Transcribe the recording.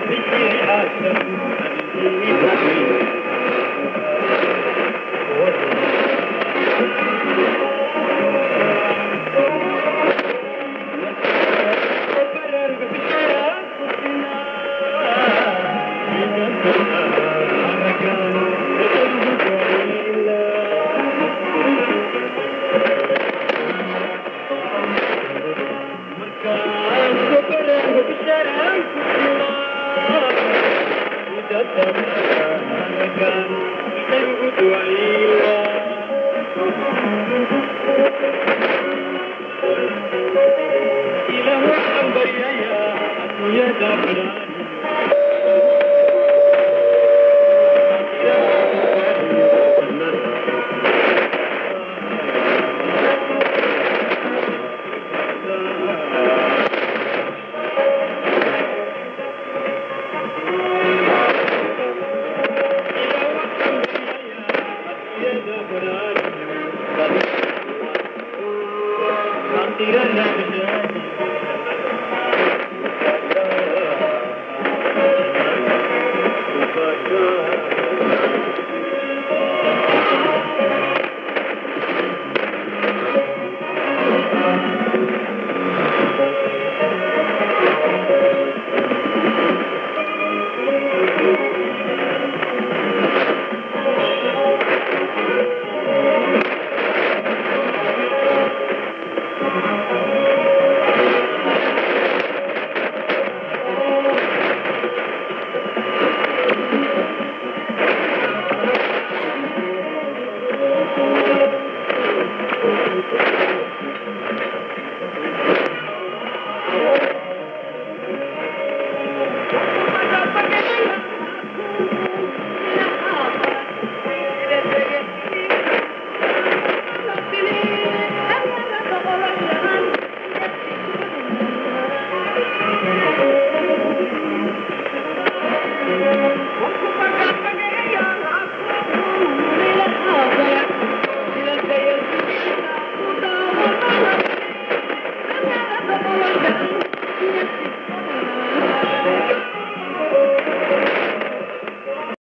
حبيبي حسن He doesn't have to